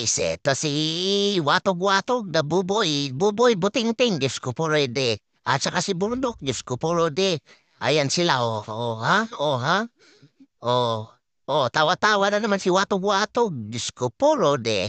guys, eto si Watog-Watog na Buboy, Buboy Butingting, Diyos ko po de. At saka si Bundok, Diyos ko po de. Ayan sila, oh, oh ha, oh ha, oh, oh, tawa-tawa na naman si Watog-Watog, Diyos ko po de.